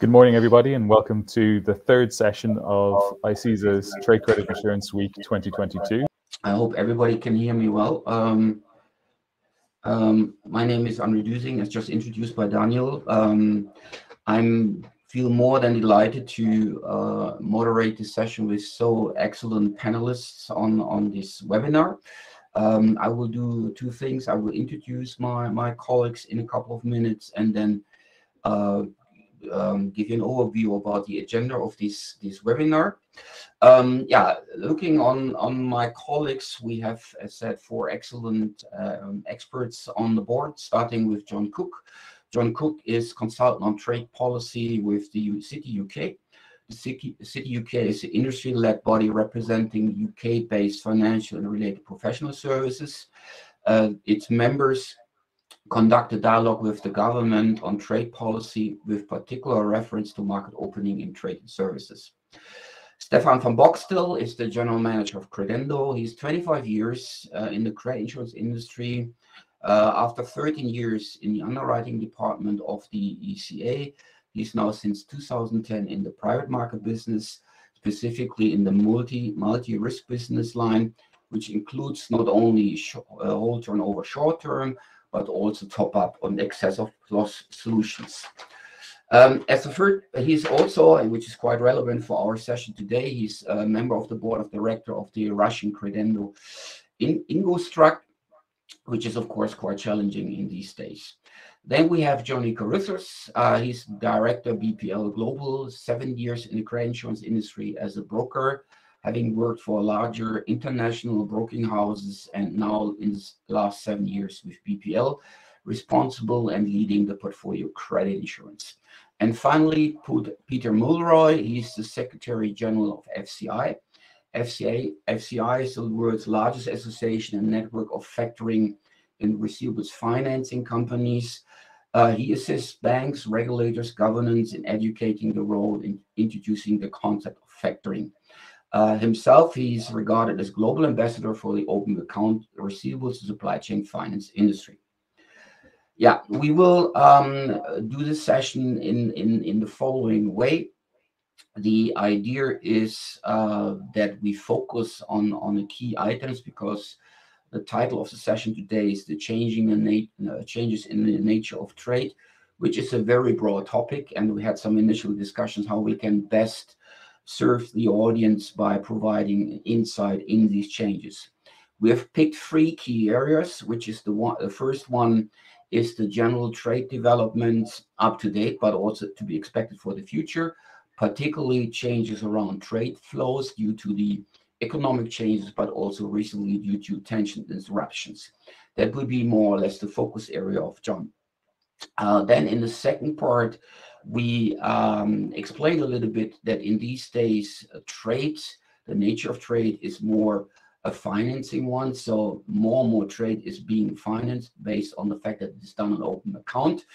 Good morning, everybody, and welcome to the third session of ICISA's Trade Credit Insurance Week 2022. I hope everybody can hear me well. Um, um, my name is Andre Dusing, as just introduced by Daniel. Um, I'm feel more than delighted to uh, moderate this session with so excellent panelists on, on this webinar. Um, I will do two things. I will introduce my, my colleagues in a couple of minutes and then uh, um, give you an overview about the agenda of this this webinar. Um, yeah, looking on on my colleagues, we have, as said, four excellent um, experts on the board, starting with John Cook. John Cook is consultant on trade policy with the City UK. The City, City UK is an industry-led body representing UK-based financial and related professional services. Uh, its members conduct a dialogue with the government on trade policy with particular reference to market opening in trade and services. Stefan van Boxtel is the general manager of Credendo. He's 25 years uh, in the credit insurance industry. Uh, after 13 years in the underwriting department of the ECA, he's now since 2010 in the private market business, specifically in the multi multi risk business line, which includes not only uh, whole turnover short term, but also top up on excess of loss solutions. Um, as a third, he's also, which is quite relevant for our session today, he's a member of the board of director of the Russian Credendo in Ingosstrakh, which is of course quite challenging in these days. Then we have Johnny Carruthers. Uh, he's director BPL Global, seven years in the credit insurance industry as a broker, having worked for larger international broking houses and now in the last seven years with BPL, responsible and leading the portfolio credit insurance. And finally, put Peter Mulroy, he's the Secretary General of FCI. FCA, FCI is the world's largest association and network of factoring and receivables financing companies. Uh, he assists banks, regulators, governance in educating the role in introducing the concept of factoring. Uh, himself, he's regarded as global ambassador for the open account receivables supply chain finance industry. Yeah, we will um, do this session in, in, in the following way. The idea is uh, that we focus on, on the key items because the title of the session today is the changing and uh, changes in the nature of trade, which is a very broad topic. And we had some initial discussions how we can best serve the audience by providing insight in these changes. We have picked three key areas, which is the one, the first one is the general trade developments up to date, but also to be expected for the future, particularly changes around trade flows due to the economic changes, but also recently due to tension disruptions. That would be more or less the focus area of John. Uh, then in the second part, we um, explained a little bit that in these days, uh, trade, the nature of trade is more a financing one. So more and more trade is being financed based on the fact that it's done on open account.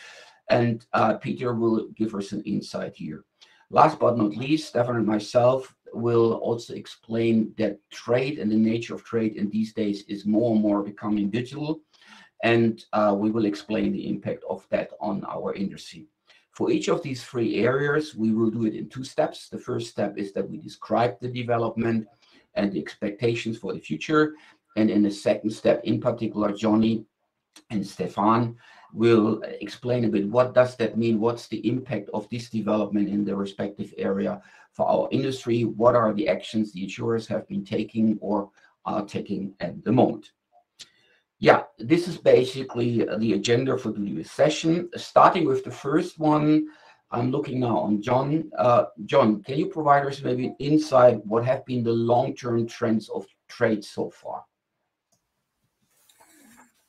And uh, Peter will give us an insight here. Last but not least, Stefan and myself will also explain that trade and the nature of trade in these days is more and more becoming digital. And uh, we will explain the impact of that on our industry. For each of these three areas, we will do it in two steps. The first step is that we describe the development and the expectations for the future. And in the second step, in particular, Johnny and Stefan will explain a bit what does that mean? What's the impact of this development in the respective area for our industry? What are the actions the insurers have been taking or are taking at the moment? Yeah, this is basically the agenda for today's session. Starting with the first one, I'm looking now on John. Uh, John, can you provide us maybe an insight what have been the long-term trends of trade so far?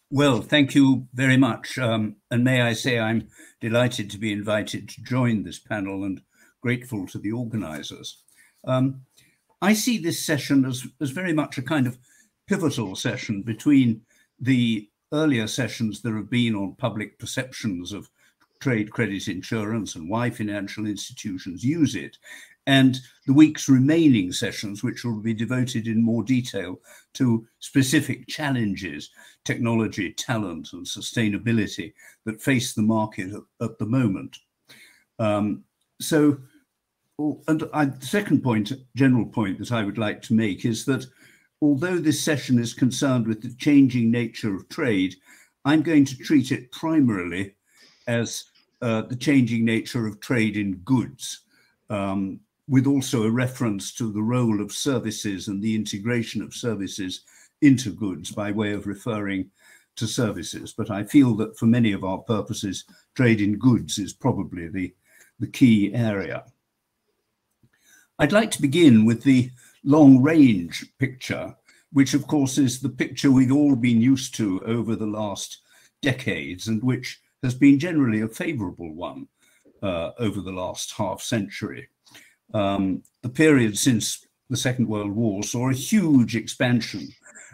Well, thank you very much. Um, and may I say I'm delighted to be invited to join this panel and grateful to the organizers. Um, I see this session as, as very much a kind of pivotal session between the earlier sessions there have been on public perceptions of trade credit insurance and why financial institutions use it, and the week's remaining sessions, which will be devoted in more detail to specific challenges, technology, talent, and sustainability that face the market at, the moment. Um, so, and I, the second point, general point that I would like to make is that although this session is concerned with the changing nature of trade, I'm going to treat it primarily as uh, the changing nature of trade in goods, um, with also a reference to the role of services and the integration of services into goods by way of referring to services. But I feel that for many of our purposes, trade in goods is probably the, the key area. I'd like to begin with the long range picture, which of course is the picture we've all been used to over the last decades and which has been generally a favorable one uh, over the last half century. Um, the period since the Second World War saw a huge expansion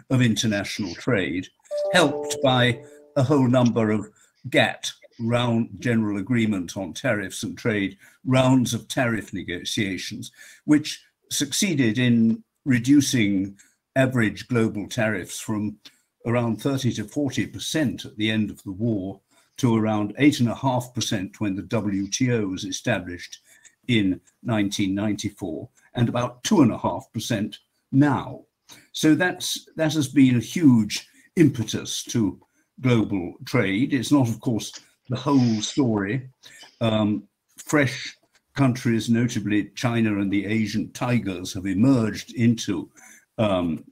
of international trade, helped by a whole number of GATT, round general agreement on tariffs and trade, rounds of tariff negotiations, which succeeded in reducing average global tariffs from around 30 to 40% at the end of the war to around 8.5% when the WTO was established in 1994 and about 2.5% now. So that's, that has been a huge impetus to global trade. It's not, of course, the whole story. Um, fresh countries, notably China and the Asian tigers, have emerged into um,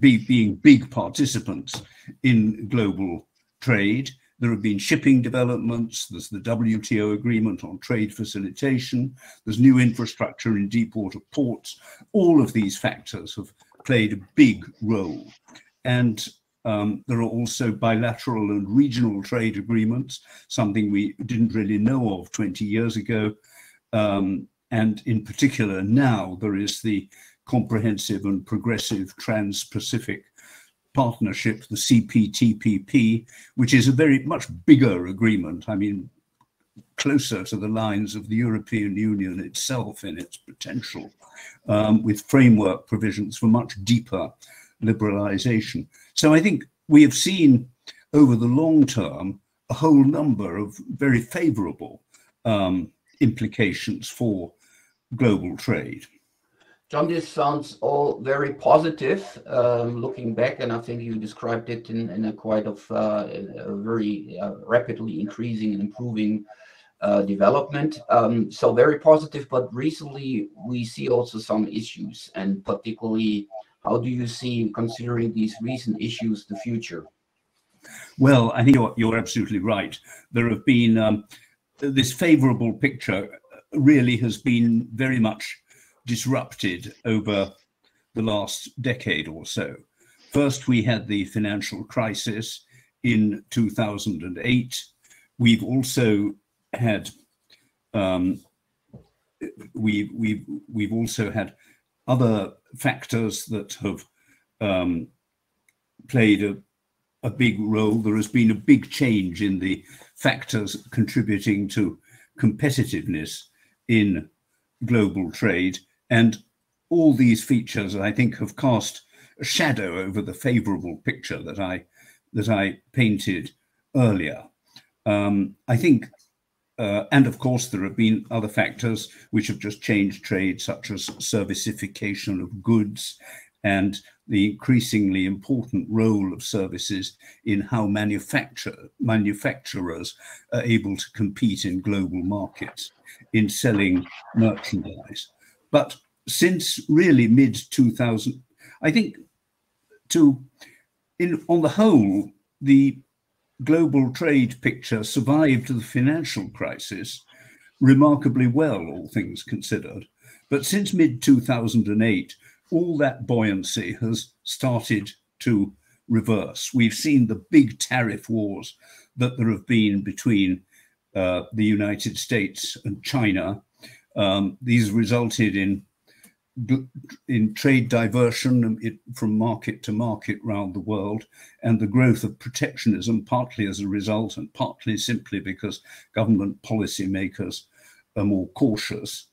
be, being big participants in global trade. There have been shipping developments. There's the WTO agreement on trade facilitation. There's new infrastructure in deep water ports. All of these factors have played a big role. And um, there are also bilateral and regional trade agreements, something we didn't really know of 20 years ago. Um, and in particular, now there is the comprehensive and progressive Trans-Pacific Partnership, the CPTPP, which is a very much bigger agreement. I mean, closer to the lines of the European Union itself in its potential, um, with framework provisions for much deeper liberalization. So I think we have seen over the long term a whole number of very favorable um, implications for global trade. John, this sounds all very positive um, looking back, and I think you described it in, in a quite of uh, a very uh, rapidly increasing and improving uh, development. Um, so very positive, but recently we see also some issues, and particularly, how do you see, considering these recent issues, the future? Well, I think you're, you're absolutely right. There have been um, this favorable picture really has been very much disrupted over the last decade or so. First, we had the financial crisis in 2008. We've also had um, we, we've we've also had other factors that have um, played a, a big role. There has been a big change in the factors contributing to competitiveness in global trade. And all these features, I think, have cast a shadow over the favorable picture that I that I painted earlier. Um, I think, uh, and of course, there have been other factors which have just changed trade, such as servicification of goods and the increasingly important role of services in how manufacture, manufacturers are able to compete in global markets in selling merchandise. But since really mid 2000, I think to in on the whole, the global trade picture survived the financial crisis remarkably well, all things considered. But since mid 2008, all that buoyancy has started to reverse. We've seen the big tariff wars that there have been between uh, the United States and China. Um, these resulted in in trade diversion from market to market around the world and the growth of protectionism, partly as a result and partly simply because government policymakers are more cautious.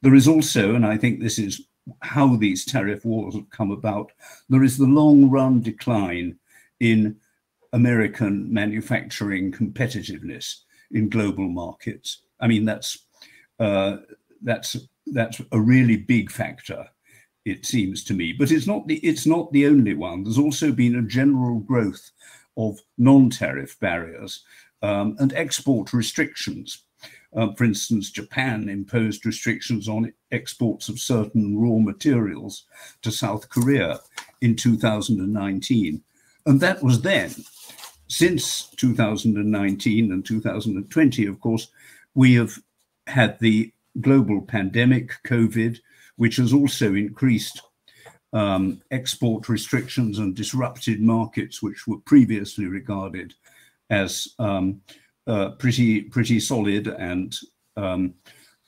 There is also, and I think this is how these tariff wars have come about, there is the long run decline in American manufacturing competitiveness in global markets. I mean, that's uh, that's that's a really big factor, it seems to me. But it's not the it's not the only one. There's also been a general growth of non-tariff barriers um, and export restrictions. Uh, for instance, Japan imposed restrictions on exports of certain raw materials to South Korea in 2019. And that was then. Since 2019 and 2020, of course, we have had the global pandemic, COVID, which has also increased um, export restrictions and disrupted markets which were previously regarded as um, uh, pretty pretty solid and um,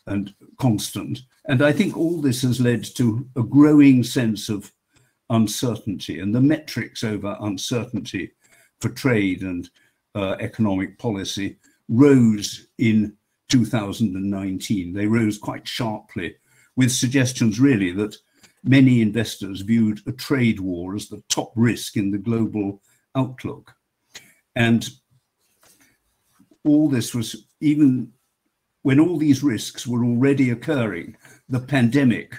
and constant. And I think all this has led to a growing sense of uncertainty, and the metrics over uncertainty for trade and uh, economic policy rose in 2019. They rose quite sharply, with suggestions really that many investors viewed a trade war as the top risk in the global outlook. And all this was even when all these risks were already occurring, the pandemic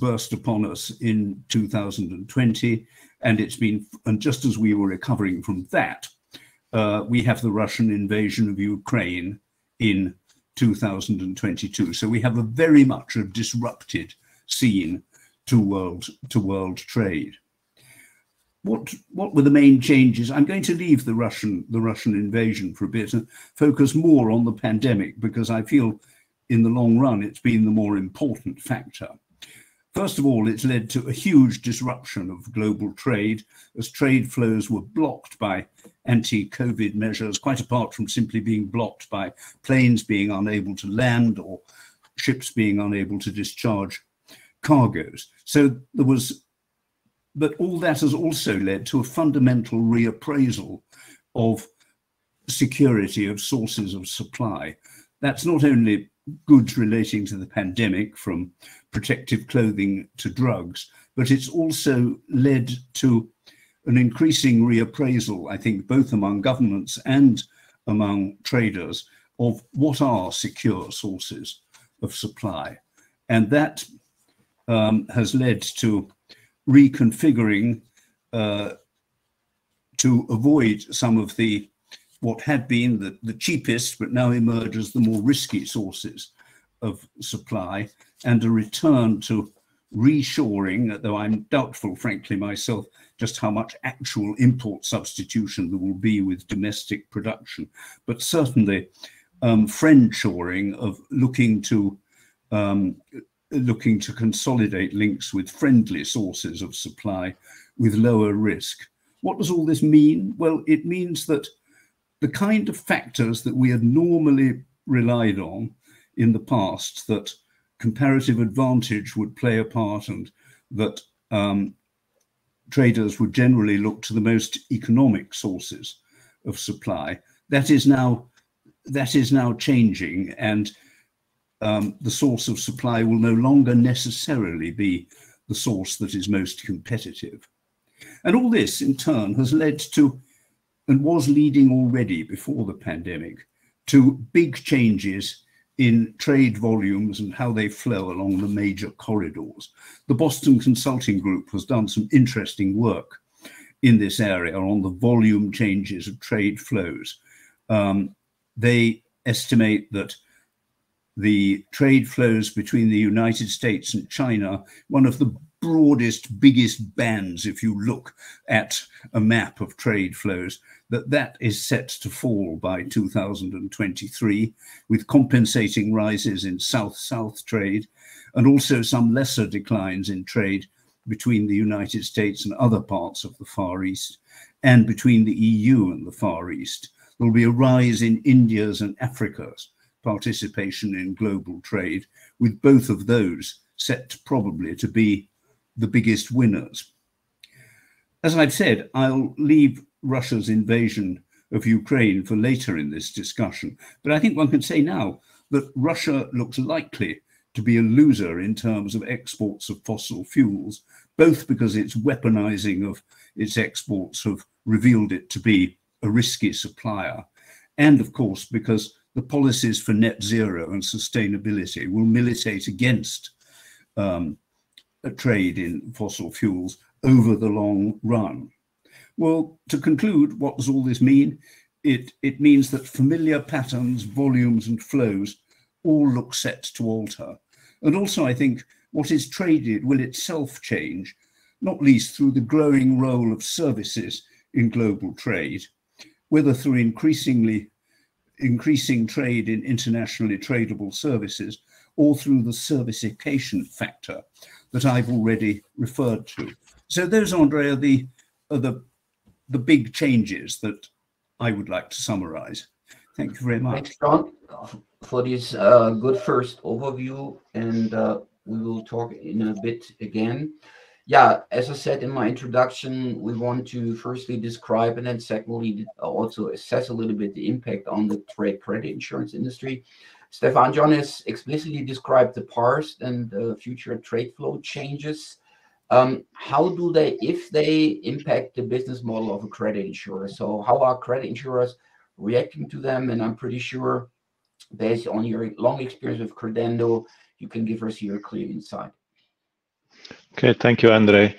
burst upon us in 2020, and it's been, and just as we were recovering from that, uh, we have the Russian invasion of Ukraine in 2022. So we have a very much a disrupted scene to world to world trade. What what were the main changes? I'm going to leave the Russian the Russian invasion for a bit and focus more on the pandemic because I feel in the long run it's been the more important factor. First of all, it's led to a huge disruption of global trade as trade flows were blocked by anti COVID measures, quite apart from simply being blocked by planes being unable to land or ships being unable to discharge cargoes. So there was, but all that has also led to a fundamental reappraisal of security of sources of supply. That's not only goods relating to the pandemic, from protective clothing to drugs, but it's also led to an increasing reappraisal, I think, both among governments and among traders of what are secure sources of supply. And that um, has led to reconfiguring uh, to avoid some of the what had been the, the cheapest but now emerge as the more risky sources of supply and a return to reshoring, though I'm doubtful, frankly, myself, just how much actual import substitution there will be with domestic production, but certainly um, friend shoring of looking to um, looking to consolidate links with friendly sources of supply with lower risk. What does all this mean? Well, it means that the kind of factors that we had normally relied on in the past, that comparative advantage would play a part and that um, traders would generally look to the most economic sources of supply, that is now that is now changing and um, the source of supply will no longer necessarily be the source that is most competitive. And all this, in turn, has led to, and was leading already before the pandemic, to big changes in trade volumes and how they flow along the major corridors. The Boston Consulting Group has done some interesting work in this area on the volume changes of trade flows. Um, they estimate that the trade flows between the United States and China, one of the broadest, biggest bands, if you look at a map of trade flows, that that is set to fall by 2023, with compensating rises in South-South trade, and also some lesser declines in trade between the United States and other parts of the Far East, and between the EU and the Far East. There will be a rise in India's and Africa's participation in global trade, with both of those set probably to be the biggest winners. As I've said, I'll leave Russia's invasion of Ukraine for later in this discussion, but I think one can say now that Russia looks likely to be a loser in terms of exports of fossil fuels, both because its weaponizing of its exports have revealed it to be a risky supplier, and of course because the policies for net zero and sustainability will militate against um, a trade in fossil fuels over the long run. Well, to conclude, what does all this mean? It, it means that familiar patterns, volumes, and flows all look set to alter. And also, I think what is traded will itself change, not least through the growing role of services in global trade, whether through increasingly increasing trade in internationally tradable services or through the servicification factor that I've already referred to. So those, Andre, are the, are the, the big changes that I would like to summarize. Thank you very much. Thanks, John, for this uh, good first overview, and uh, we will talk in a bit again. Yeah, as I said in my introduction, we want to firstly describe and then secondly also assess a little bit the impact on the trade credit insurance industry. Stefan John has explicitly described the past and future trade flow changes. Um, how do they, if they impact the business model of a credit insurer? So how are credit insurers reacting to them? And I'm pretty sure based on your long experience with Credendo, you can give us a clear insight. Okay, thank you, Andre.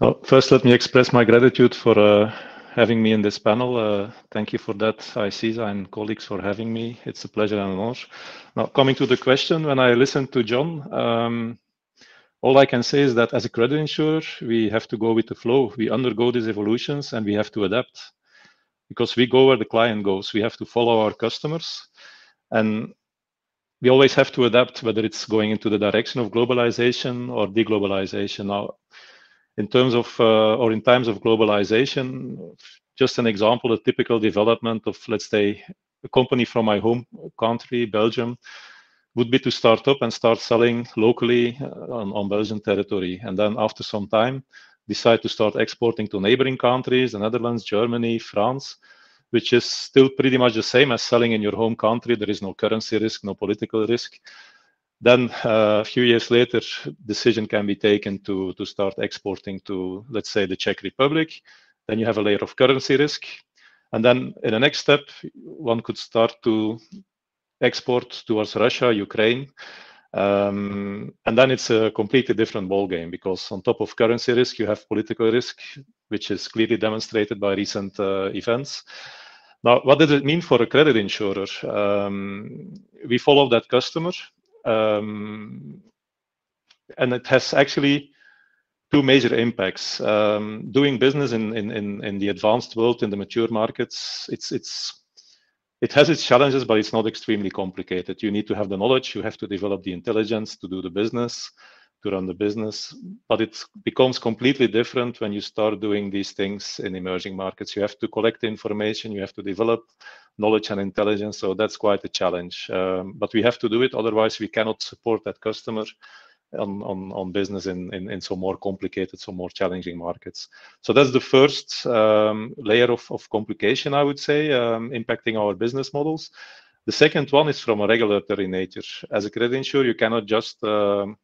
Well, first, let me express my gratitude for uh, having me in this panel. Uh, thank you for that, ICISA and colleagues for having me. It's a pleasure and an honor. Now, coming to the question, when I listened to John, um, all I can say is that as a credit insurer, we have to go with the flow. We undergo these evolutions and we have to adapt because we go where the client goes. We have to follow our customers. And we always have to adapt, whether it's going into the direction of globalization or deglobalization. Now, in terms of uh, or in times of globalization, just an example, a typical development of, let's say, a company from my home country, Belgium, would be to start up and start selling locally uh, on, on Belgian territory. And then after some time, decide to start exporting to neighboring countries, the Netherlands, Germany, France, which is still pretty much the same as selling in your home country. There is no currency risk, no political risk. Then uh, a few years later, decision can be taken to, to start exporting to, let's say, the Czech Republic. Then you have a layer of currency risk. And then in the next step, one could start to export towards Russia, Ukraine. Um, and then it's a completely different ballgame because on top of currency risk, you have political risk, which is clearly demonstrated by recent uh, events. Now, what does it mean for a credit insurer? Um, we follow that customer, um, and it has actually two major impacts. Um, doing business in, in, in the advanced world, in the mature markets, it's it's it has its challenges, but it's not extremely complicated. You need to have the knowledge, you have to develop the intelligence to do the business to run the business. But it becomes completely different when you start doing these things in emerging markets. You have to collect information, you have to develop knowledge and intelligence. So that's quite a challenge. Um, but we have to do it, otherwise, we cannot support that customer. On, business in, some more complicated, some more challenging markets. So that's the first um, layer of, complication, I would say, um, impacting our business models. The second one is from a regulatory nature. As a credit insurer, you cannot just um,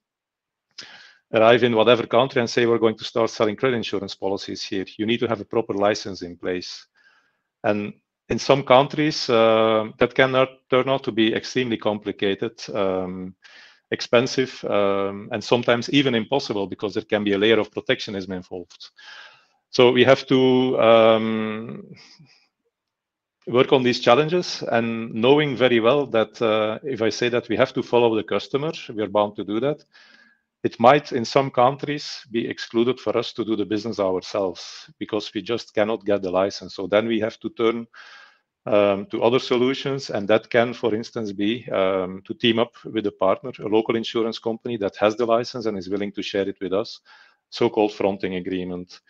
arrive in whatever country and say we're going to start selling credit insurance policies here. You need to have a proper license in place. And in some countries, that can turn out to be extremely complicated, expensive, um, and sometimes even impossible because there can be a layer of protectionism involved. So we have to um, work on these challenges and knowing very well that uh, if I say that we have to follow the customer, we are bound to do that it might in some countries be excluded for us to do the business ourselves because we just cannot get the license. So then we have to turn um, to other solutions, and that can, for instance, be um, to team up with a partner, a local insurance company that has the license and is willing to share it with us, so-called fronting agreement.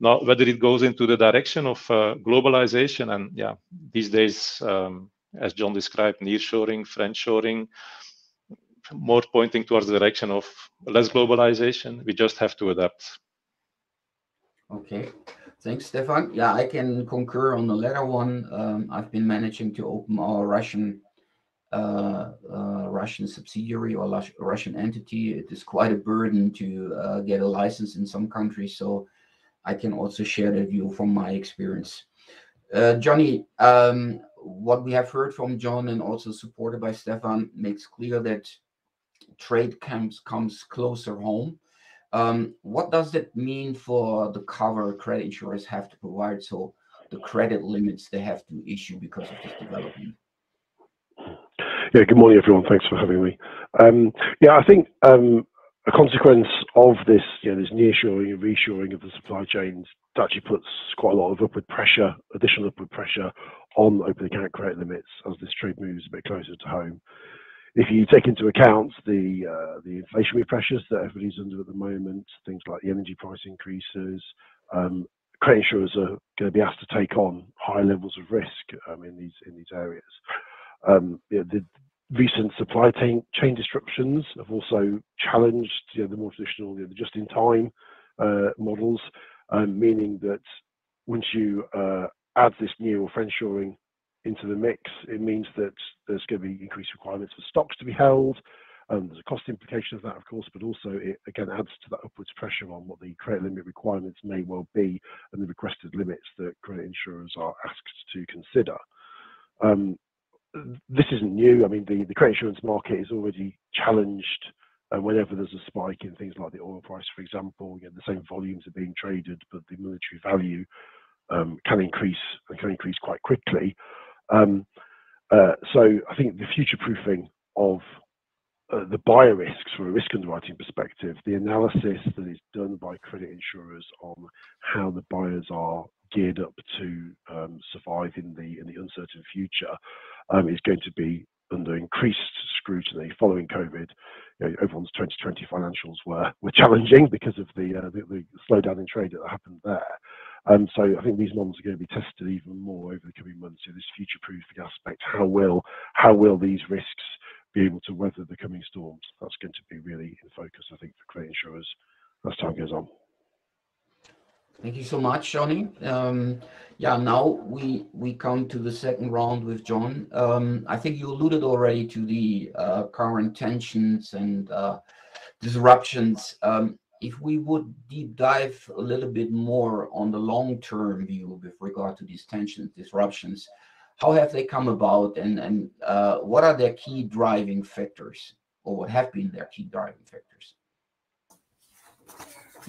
Now, whether it goes into the direction of uh, globalization, and yeah, these days, um, as John described, nearshoring, friendshoring, more pointing towards the direction of less globalization. We just have to adapt. Okay. Thanks, Stefan. Yeah, I can concur on the latter one. Um, I've been managing to open our Russian uh, uh, Russian subsidiary or Russian entity. It is quite a burden to uh, get a license in some countries, so I can also share that view from my experience. Uh, Johnny, um, what we have heard from John and also supported by Stefan makes clear that trade comes comes closer home. Um, what does that mean for the cover credit insurers have to provide? So the credit limits they have to issue because of this development. Yeah, good morning, everyone. Thanks for having me. Um, yeah, I think um, a consequence of this, you know, this nearshoring and reshoring of the supply chains actually puts quite a lot of upward pressure, additional upward pressure on open account credit limits as this trade moves a bit closer to home. If you take into account the uh, the inflationary pressures that everybody's under at the moment, things like the energy price increases, um, credit insurers are going to be asked to take on high levels of risk um, in these in these areas. Um, you know, the recent supply chain, chain disruptions have also challenged you know, the more traditional you know, just-in-time uh, models, um, meaning that once you uh, add this new or friendshoring into the mix, it means that there's going to be increased requirements for stocks to be held. Um, there's a cost implication of that, of course, but also it again adds to that upwards pressure on what the credit limit requirements may well be and the requested limits that credit insurers are asked to consider. Um, this isn't new. I mean, the, the credit insurance market is already challenged uh, whenever there's a spike in things like the oil price, for example. You know, the same volumes are being traded, but the monetary value um, can increase and can increase quite quickly. Um, uh, so I think the future proofing of uh, the buyer risks from a risk underwriting perspective, the analysis that is done by credit insurers on how the buyers are geared up to um, survive in the in the uncertain future um, is going to be under increased scrutiny following COVID. You know, everyone's 2020 financials were were challenging because of the, uh, the, the slowdown in trade that happened there. Um, so I think these models are going to be tested even more over the coming months. So this future-proofing aspect, how will how will these risks be able to weather the coming storms? That's going to be really in focus, I think, for credit insurers as time goes on. Thank you so much, Johnny. Um, yeah, now we we come to the second round with John. Um, I think you alluded already to the uh, current tensions and uh, disruptions. Um, if we would deep dive a little bit more on the long-term view with regard to these tensions, disruptions, how have they come about, and and uh, what are their key driving factors, or what have been their key driving factors?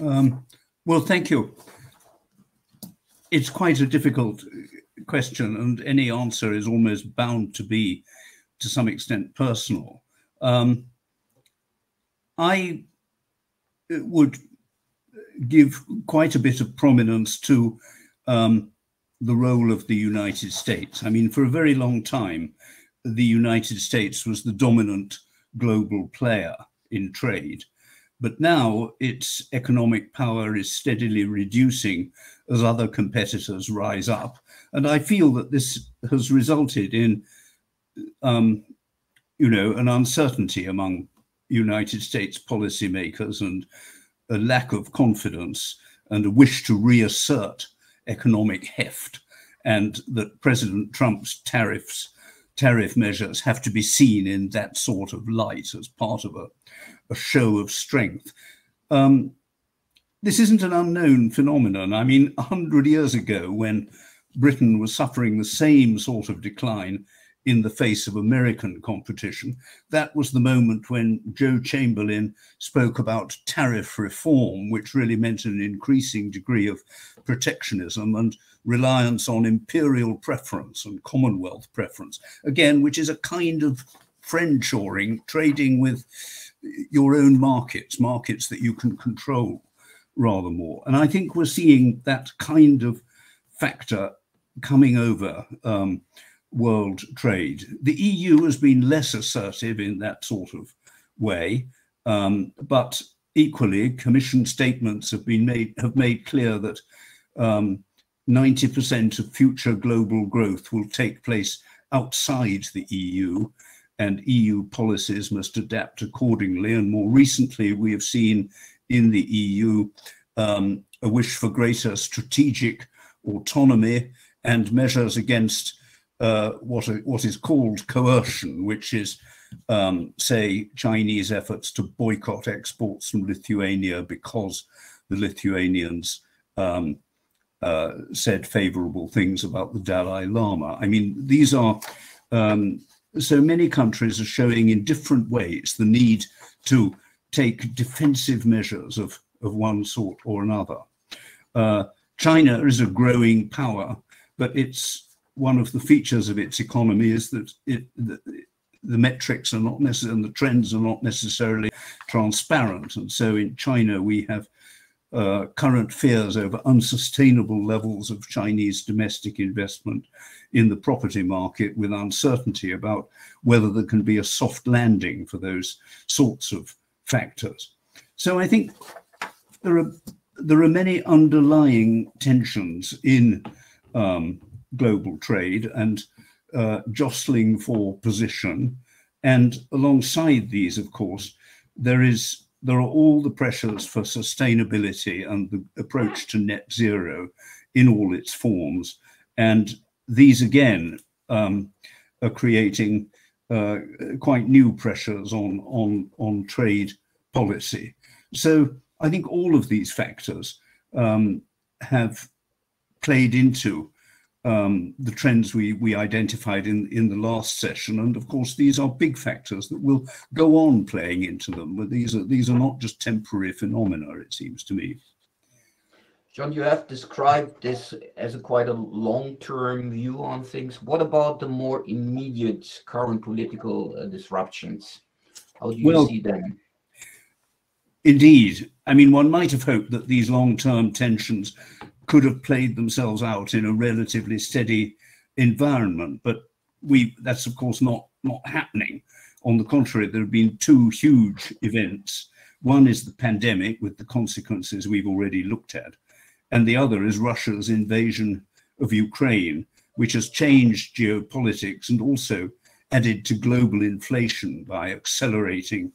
Um, well, thank you it's quite a difficult question, and any answer is almost bound to be, to some extent, personal. Um, I would give quite a bit of prominence to um, the role of the United States. I mean, for a very long time, the United States was the dominant global player in trade. But now its economic power is steadily reducing as other competitors rise up. And I feel that this has resulted in, um, you know, an uncertainty among United States policymakers and a lack of confidence and a wish to reassert economic heft and that President Trump's tariffs tariff measures have to be seen in that sort of light as part of a a show of strength. Um, this isn't an unknown phenomenon. I mean, 100 years ago, when Britain was suffering the same sort of decline in the face of American competition, that was the moment when Joe Chamberlain spoke about tariff reform, which really meant an increasing degree of protectionism and reliance on imperial preference and Commonwealth preference, again, which is a kind of friendshoring, trading with your own markets, markets that you can control rather more. And I think we're seeing that kind of factor coming over um, world trade. The EU has been less assertive in that sort of way, um, but equally, Commission statements have been made have made clear that 90% um, of future global growth will take place outside the EU, and EU policies must adapt accordingly. And more recently, we have seen in the EU um, a wish for greater strategic autonomy and measures against uh, what, what is called coercion, which is, um, say, Chinese efforts to boycott exports from Lithuania because the Lithuanians um, uh, said favorable things about the Dalai Lama. I mean, these are um, so many countries are showing in different ways the need to take defensive measures of, of one sort or another. Uh, China is a growing power, but it's one of the features of its economy is that it, the, the metrics are not necessarily, and the trends are not necessarily transparent. And so in China, we have uh, current fears over unsustainable levels of Chinese domestic investment in the property market with uncertainty about whether there can be a soft landing for those sorts of factors. So I think there are there are many underlying tensions in um, global trade and uh, jostling for position. And alongside these, of course, there is there are all the pressures for sustainability and the approach to net zero in all its forms. And these again um, are creating uh, quite new pressures on, on, on trade policy. So I think all of these factors um, have played into um, the trends we, we identified in, in the last session. And of course, these are big factors that will go on playing into them. But these are, these are not just temporary phenomena, it seems to me. John, you have described this as a quite a long-term view on things. What about the more immediate current political uh, disruptions? How do you well, see them? Indeed. I mean, one might have hoped that these long-term tensions could have played themselves out in a relatively steady environment, but we that's of course not not happening. On the contrary, there have been two huge events. One is the pandemic with the consequences we've already looked at, and the other is Russia's invasion of Ukraine, which has changed geopolitics and also added to global inflation by accelerating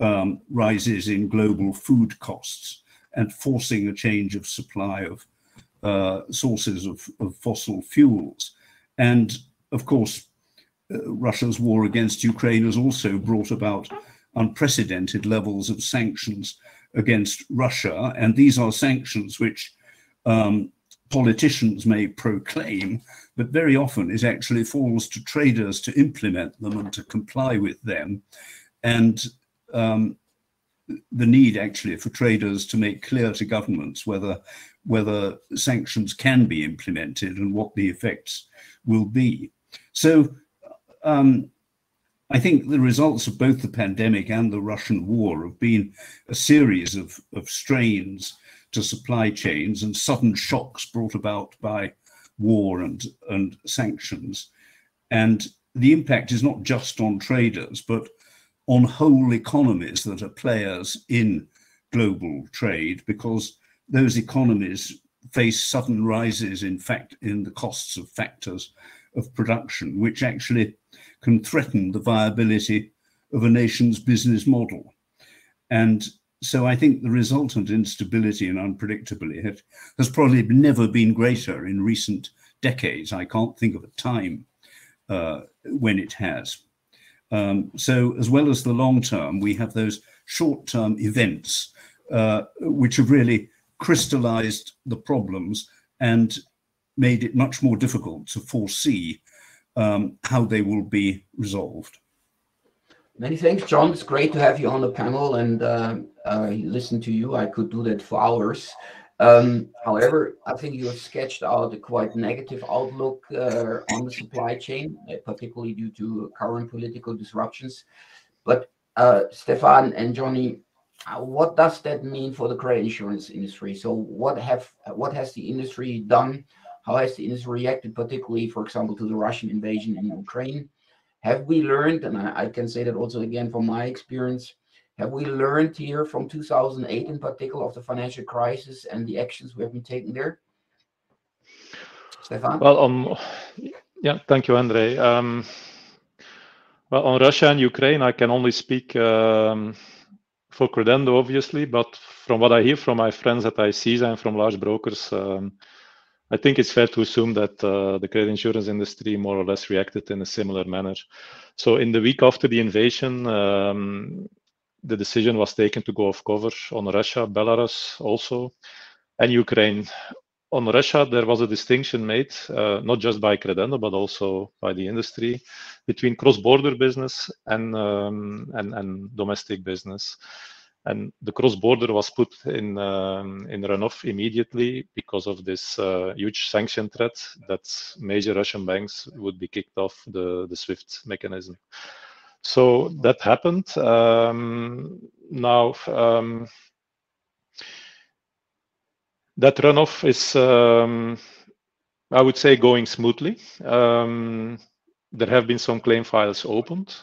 um, rises in global food costs and forcing a change of supply of uh, sources of, of, fossil fuels. And of course, uh, Russia's war against Ukraine has also brought about unprecedented levels of sanctions against Russia. And these are sanctions which um, politicians may proclaim, but very often it actually falls to traders to implement them and to comply with them. And um, the need actually for traders to make clear to governments whether whether sanctions can be implemented and what the effects will be. So um, I think the results of both the pandemic and the Russian war have been a series of, of strains to supply chains and sudden shocks brought about by war and, and sanctions. And the impact is not just on traders, but on whole economies that are players in global trade, because those economies face sudden rises in fact in the costs of factors of production, which actually can threaten the viability of a nation's business model. And so I think the resultant instability and unpredictability has probably never been greater in recent decades. I can't think of a time uh, when it has. Um, so as well as the long term, we have those short term events uh, which have really crystallized the problems and made it much more difficult to foresee um, how they will be resolved. Many thanks, John. It's great to have you on the panel and uh, uh, listen to you. I could do that for hours. Um, however, I think you have sketched out a quite negative outlook uh, on the supply chain, uh, particularly due to current political disruptions. But uh, Stefan and Johnny, what does that mean for the credit insurance industry? So what have what has the industry done? How has the industry reacted, particularly, for example, to the Russian invasion in Ukraine? Have we learned, and I, I can say that also again from my experience, have we learned here from 2008 in particular of the financial crisis and the actions we have been taking there? Stefan? Well, um, yeah, thank you, Andre. Um, well, on Russia and Ukraine, I can only speak um, for Credendo, obviously, but from what I hear from my friends at ICISA and from large brokers, um, I think it's fair to assume that uh, the credit insurance industry more or less reacted in a similar manner. So in the week after the invasion, um, the decision was taken to go off cover on Russia, Belarus also, and Ukraine. On Russia, there was a distinction made, uh, not just by Credendo, but also by the industry, between cross-border business and, um, and, and domestic business. And the cross-border was put in um, in runoff immediately because of this uh, huge sanction threat that major Russian banks would be kicked off the, the SWIFT mechanism. So that happened. Um, now, um, that runoff is, um, I would say, going smoothly. Um, there have been some claim files opened,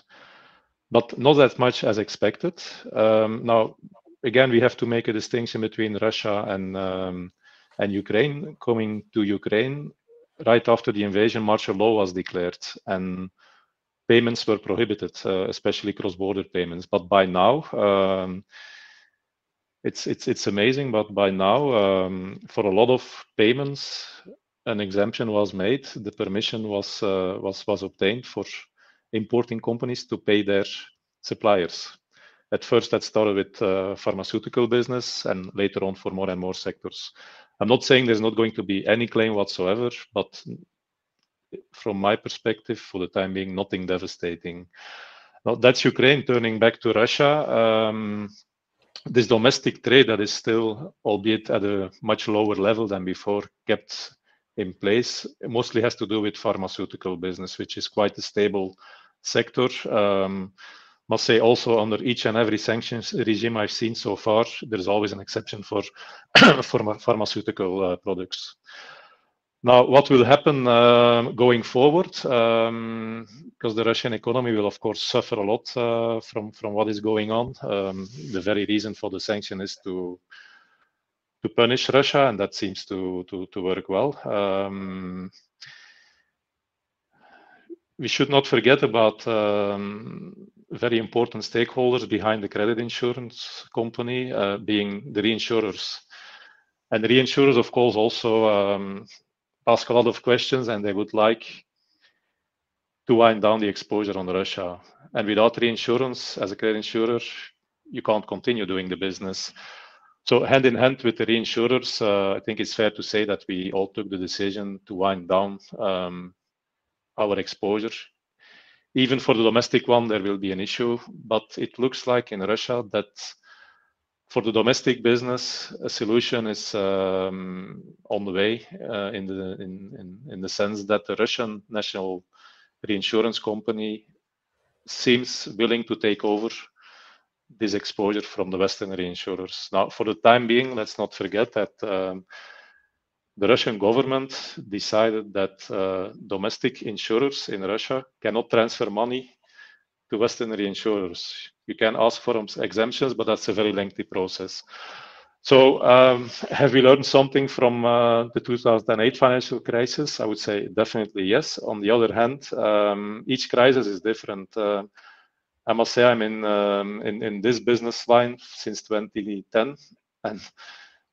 but not as much as expected. Um, now, again, we have to make a distinction between Russia and um, and Ukraine. Coming to Ukraine, right after the invasion, martial law was declared, and payments were prohibited, uh, especially cross-border payments. But by now, um, it's it's it's amazing. But by now, um, for a lot of payments, an exemption was made. The permission was uh, was was obtained for importing companies to pay their suppliers. At first, that started with uh, pharmaceutical business, and later on for more and more sectors. I'm not saying there's not going to be any claim whatsoever, but from my perspective, for the time being, nothing devastating. Now, that's Ukraine turning back to Russia. Um, this domestic trade that is still, albeit at a much lower level than before, kept in place, mostly has to do with pharmaceutical business, which is quite a stable sector. Um, must say also under each and every sanctions regime I've seen so far, there's always an exception for, for pharmaceutical uh, products. Now, what will happen uh, going forward? Um, because the Russian economy will, of course, suffer a lot uh, from what is going on. Um, the very reason for the sanction is to to punish Russia, and that seems to to, to work well. Um, we should not forget about um, very important stakeholders behind the credit insurance company, uh, being the reinsurers. And the reinsurers, of course, also um, ask a lot of questions and they would like to wind down the exposure on Russia. And without reinsurance, as a credit insurer, you can't continue doing the business. So hand in hand with the reinsurers, uh, I think it's fair to say that we all took the decision to wind down um, our exposure. Even for the domestic one, there will be an issue, but it looks like in Russia that for the domestic business, a solution is um, on the way uh, in the in, in, in the sense that the Russian national reinsurance company seems willing to take over this exposure from the Western reinsurers. Now, for the time being, let's not forget that um, the Russian government decided that uh, domestic insurers in Russia cannot transfer money to Western reinsurers. You can ask for exemptions, but that's a very lengthy process. So, um, have we learned something from uh, the 2008 financial crisis? I would say definitely yes. On the other hand, um, each crisis is different. Uh, I must say I'm in, um, in in this business line since 2010, and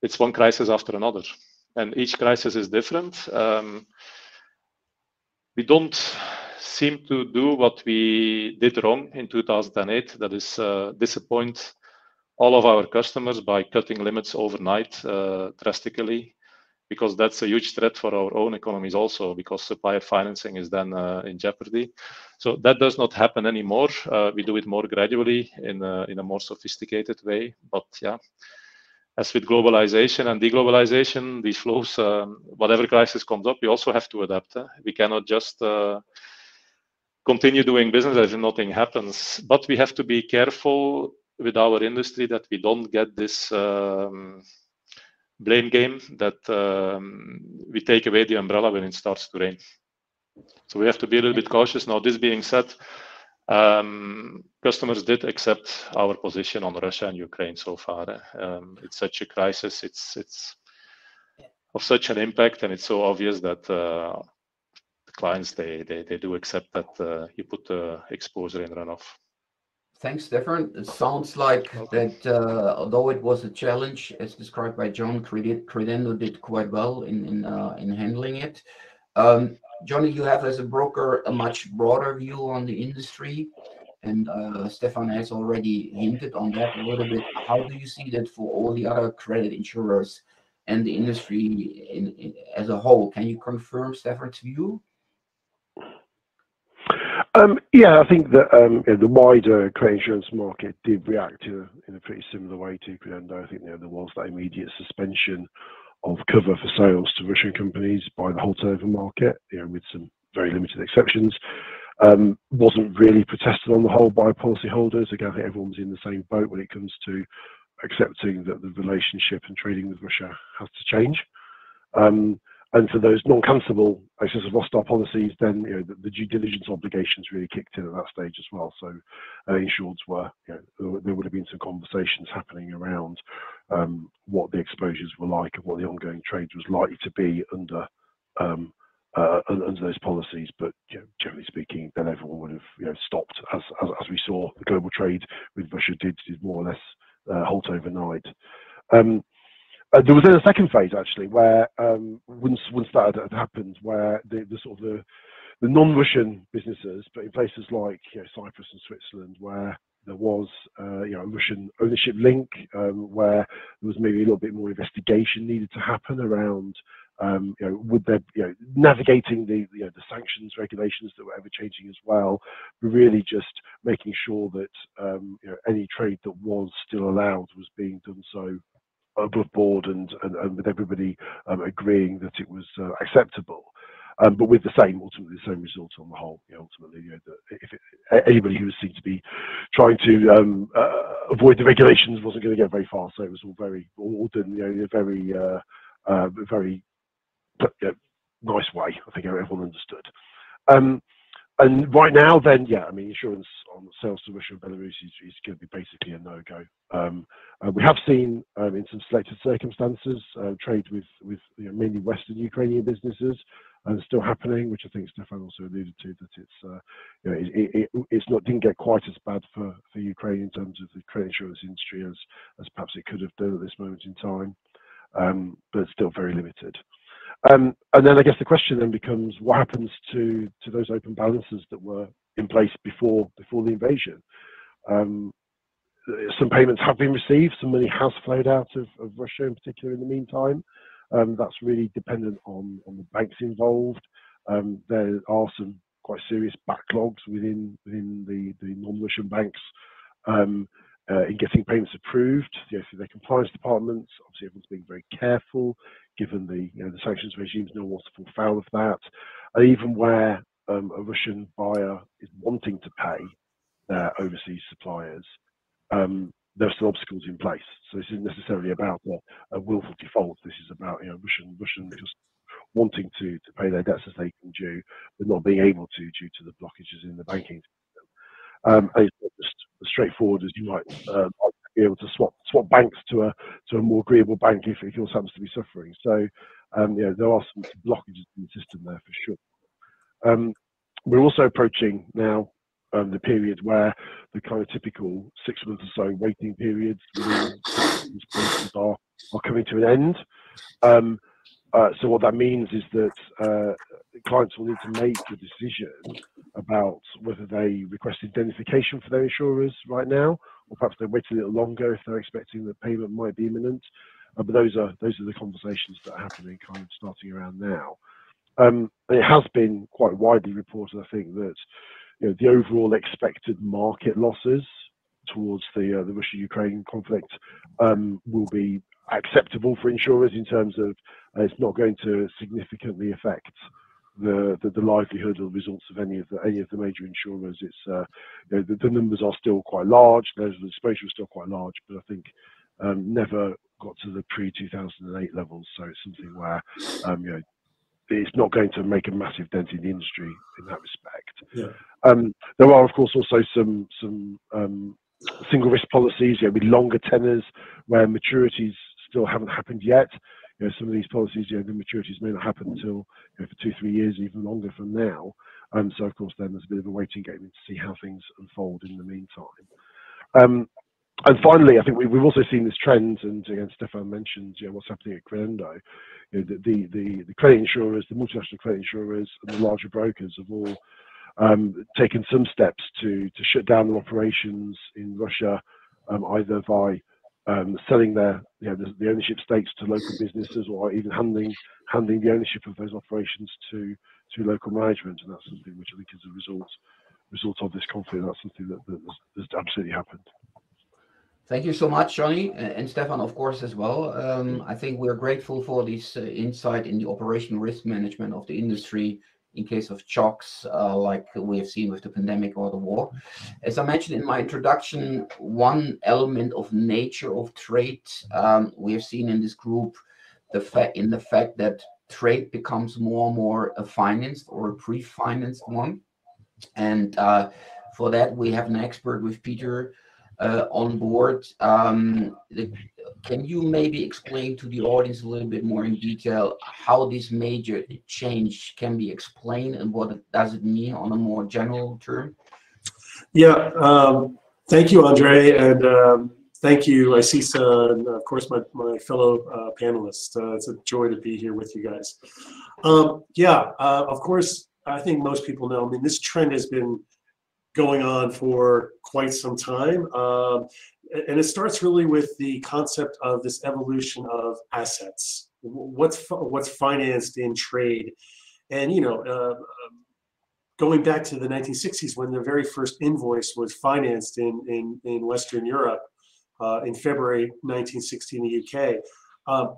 it's one crisis after another, and each crisis is different. Um, we don't seem to do what we did wrong in 2008. That is uh, disappoint all of our customers by cutting limits overnight uh, drastically, because that's a huge threat for our own economies also, because supplier financing is then uh, in jeopardy. So that does not happen anymore. We do it more gradually in a, in a more sophisticated way. But yeah, as with globalization and deglobalization, these flows, um, whatever crisis comes up, we also have to adapt. We cannot just continue doing business as if nothing happens. But we have to be careful with our industry that we don't get this um, blame game that um, we take away the umbrella when it starts to rain. So we have to be a little bit cautious. Now, this being said, um, customers did accept our position on Russia and Ukraine so far. Um, it's such a crisis. It's it's of such an impact, and it's so obvious that uh, clients they they, they do accept that uh, you put the exposure in runoff. Thanks, Stefan. It sounds like that uh, although it was a challenge, as described by John, Credendo did quite well in in, uh, in handling it. Um, Johnny, you have as a broker a much broader view on the industry, and uh, Stefan has already hinted on that a little bit. How do you see that for all the other credit insurers? and the industry in, in, as a whole. Can you confirm Stefan's view? Um, yeah, I think that um, the wider credit insurance market did react in a pretty similar way to Credendo. I think there was that immediate suspension of cover for sales to Russian companies by the whole turnover market, with some very limited exceptions. Um, wasn't really protested on the whole by policyholders. Again, I think everyone's in the same boat when it comes to accepting that the relationship and trading with Russia has to change. Um, and for those non-cancelable excess of loss policies, then you know, the, the, due diligence obligations really kicked in at that stage as well. So uh, insureds were, you know, there would have been some conversations happening around um, what the exposures were like and what the ongoing trade was likely to be under um, uh, under those policies. But you know, generally speaking, then everyone would have you know, stopped as, as, as we saw the global trade with Russia did did more or less uh, halt overnight. Um, uh, there was then a second phase actually, where um, once once that had, happened, where the, the sort of the, the non-Russian businesses, but in places like you know, Cyprus and Switzerland, where there was uh, you know a Russian ownership link, um, where there was maybe a little bit more investigation needed to happen around um, you know, would there, you know, navigating the, you know, the sanctions regulations that were ever changing as well, really just making sure that, um, you know, any trade that was still allowed was being done so above board and, and, and with everybody um, agreeing that it was uh, acceptable. Um, but with the same, ultimately, the same result on the whole. You know, ultimately, you know, if it, anybody who was seen to be trying to um, uh, avoid the regulations wasn't going to get very far, so it was all very done, you know, very, uh, uh, very nice way. I think everyone understood. Um, and right now, then, yeah, I mean, insurance on sales to Russia and Belarus is, is going to be basically a no-go. Um, uh, we have seen, um, in some selected circumstances, uh, trade with with you know, mainly Western Ukrainian businesses, and still happening, which I think Stefan also alluded to that it's uh, you know it, it, it's not didn't get quite as bad for for Ukraine in terms of the credit insurance industry as as perhaps it could have done at this moment in time, um, but still very limited. Um, and then I guess the question then becomes what happens to to those open balances that were in place before before the invasion. Um, some payments have been received, some money has flowed out of, of Russia in particular in the meantime. Um, that's really dependent on, on the banks involved. Um, there are some quite serious backlogs within within the, the non-Russian banks um, uh, in getting payments approved. You know, through their compliance departments, obviously everyone's being very careful given the you know the sanctions regimes no one wants to fall foul of that. And even where um, a Russian buyer is wanting to pay their overseas suppliers, um, there are still obstacles in place. So this isn't necessarily about a, a willful default. This is about you know Russian Russian just wanting to, to pay their debts as they can due, but not being able to due to the blockages in the banking. Um, it's as straightforward as you might uh, be able to swap swap banks to a to a more agreeable bank if, if yours happens to be suffering. So um, there are some blockages in the system there for sure. Um, we're also approaching now um, the period where the kind of typical six months or so waiting periods are, are coming to an end. Uh, so what that means is that uh, clients will need to make a decision about whether they request indemnification for their insurers right now, or perhaps they wait a little longer if they're expecting that payment might be imminent. Uh, but those are those are the conversations that are happening, kind of starting around now. Um, it has been quite widely reported, I think, that you know, the overall expected market losses towards the uh, the Russia-Ukraine conflict um, will be acceptable for insurers in terms of uh, it's not going to significantly affect the, the, the livelihood or results of any of the any of the major insurers. It's uh, you know, the, the, numbers are still quite large. The exposure is still quite large, but I think um, never got to the pre 2008 levels. So it's something where um, you know it's not going to make a massive dent in the industry in that respect. Yeah. Um, there are, of course, also some some um, single risk policies you know, with longer tenors where maturities still haven't happened yet. You know, some of these policies, you know, the maturities may not happen until you know, for two, three years, even longer from now. Um, so, of course, then there's a bit of a waiting game to see how things unfold in the meantime. Um, and finally, I think we, have also seen this trend, and again, Stefan mentioned you know, what's happening at Credendo. You know, the, the, the, the, credit insurers, the multinational credit insurers, and the larger brokers have all um, taken some steps to, to shut down their operations in Russia, um, either by um, selling their you know, the, the, ownership stakes to local businesses or even handing handing the ownership of those operations to to local management, and that's something which I think is a result result of this conflict. That's something that, that has, absolutely happened. Thank you so much, Johnny, and Stefan, of course, as well. Um, I think we're grateful for this uh, insight in the operational risk management of the industry in case of shocks uh, like we have seen with the pandemic or the war. As I mentioned in my introduction, one element of nature of trade um, we have seen in this group the fact in the fact that trade becomes more and more a financed or a pre-financed one. And uh, for that, we have an expert with Peter uh, on board. Um, the, can you maybe explain to the audience a little bit more in detail how this major change can be explained and what does it mean on a more general term? Yeah, um, thank you, Andre, and um, thank you, ICISA, and of course my, my fellow uh, panelists. Uh, it's a joy to be here with you guys. Um, yeah, uh, of course, I think most people know, I mean, this trend has been going on for quite some time. Um, and it starts really with the concept of this evolution of assets. What's what's financed in trade, and you know, uh, going back to the 1960s when the very first invoice was financed in in, in Western Europe uh, in February 1960 in the UK. Um,